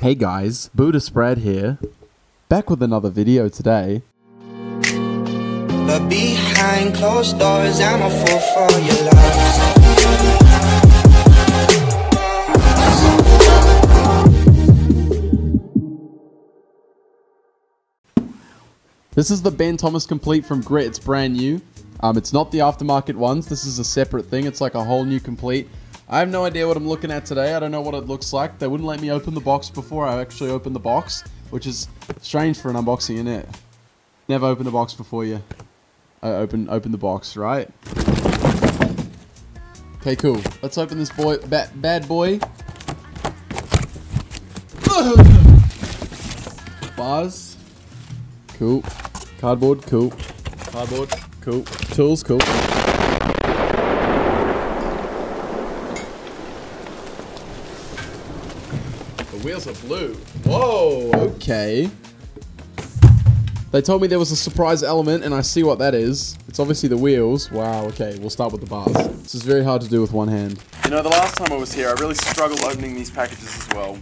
Hey guys, Scooter Brad here. Back with another video today. But behind closed doors, I'm a fool for your love. This is the Ben Thomas Complete from Grit. It's brand new. Um, it's not the aftermarket ones. This is a separate thing. It's like a whole new complete. I have no idea what I'm looking at today. I don't know what it looks like. They wouldn't let me open the box before I actually opened the box, which is strange for an unboxing, isn't it? Never open a box before you uh, open open the box, right? Okay, cool. Let's open this boy, ba bad boy. Bars. Cool. Cardboard, cool. Cardboard, cool. Tools, cool. The wheels are blue. Whoa, okay. They told me there was a surprise element, and I see what that is. It's obviously the wheels. Wow, okay, we'll start with the bars. This is very hard to do with one hand. You know, the last time I was here, I really struggled opening these packages as well.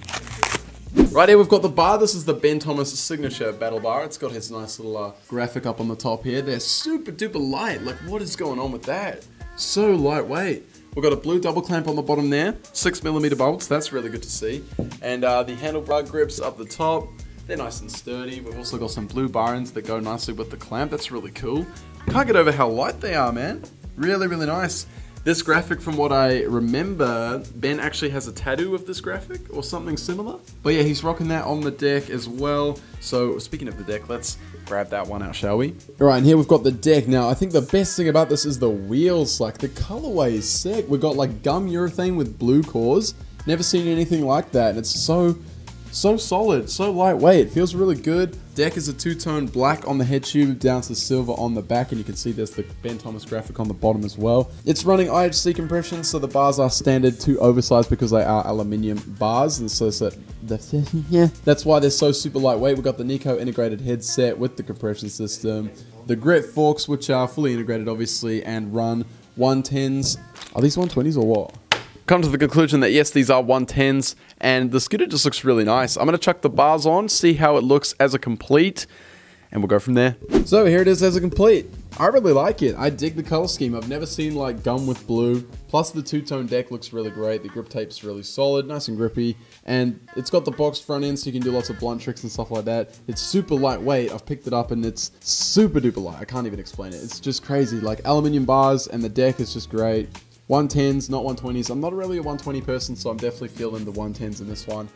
Right here, we've got the bar. This is the Ben Thomas signature battle bar. It's got his nice little uh, graphic up on the top here. They're super duper light. Like, what is going on with that? So lightweight. We've got a blue double clamp on the bottom there. Six millimeter bolts. That's really good to see. And uh, the handlebar grips up the top. They're nice and sturdy. We've also got some blue bar ends that go nicely with the clamp. That's really cool. Can't get over how light they are, man. Really, really nice. This graphic, from what I remember, Ben actually has a tattoo of this graphic or something similar. But yeah, he's rocking that on the deck as well. So speaking of the deck, let's grab that one out, shall we? All right, and here we've got the deck. Now, I think the best thing about this is the wheels. Like, the colorway is sick. We've got like gum urethane with blue cores. Never seen anything like that. And it's so so solid, so lightweight. It feels really good. Deck is a two-tone black on the head tube down to silver on the back, and you can see there's the Ben Thomas graphic on the bottom as well. It's running IHC compression, so the bars are standard to oversized because they are aluminium bars, and so that's, yeah. that's why they're so super lightweight. We've got the Nico integrated headset with the compression system, the Grit forks, which are fully integrated, obviously, and run 110s. Are these 120s or what? Come to the conclusion that yes, these are 110s, and the scooter just looks really nice. I'm going to chuck the bars on, see how it looks as a complete, and we'll go from there. So here it is as a complete. I really like it. I dig the color scheme. I've never seen like gum with blue. Plus the two-tone deck looks really great. The grip tape's really solid, nice and grippy. And it's got the boxed front end so you can do lots of blunt tricks and stuff like that. It's super lightweight. I've picked it up and it's super duper light. I can't even explain it. It's just crazy. Like aluminium bars and the deck is just great. 110s, not 120s. I'm not really a 120 person, so I'm definitely feeling the 110s in this one.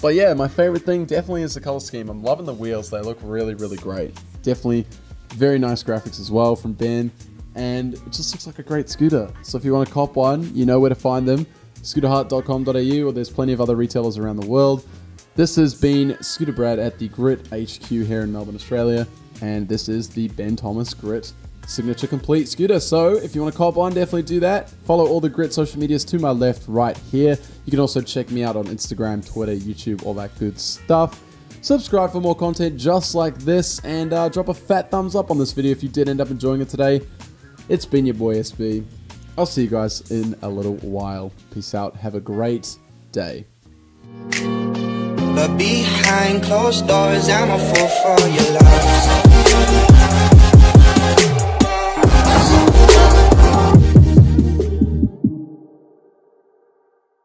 But yeah, my favorite thing definitely is the color scheme. I'm loving the wheels. They look really, really great. Definitely very nice graphics as well from Ben. And it just looks like a great scooter. So if you want to cop one, you know where to find them. Scooterhut.com.au or there's plenty of other retailers around the world. This has been Scooter Brad at the Grit HQ here in Melbourne, Australia. And this is the Ben Thomas Grit signature complete scooter. So if you want to cop on, definitely do that. Follow all the Grit social medias to my left right here. You can also check me out on Instagram, Twitter, YouTube, all that good stuff. Subscribe for more content just like this and uh, drop a fat thumbs up on this video if you did end up enjoying it today. It's been your boy SB. I'll see you guys in a little while. Peace out. Have a great day. But behind closed doors, I'm a fool for your love.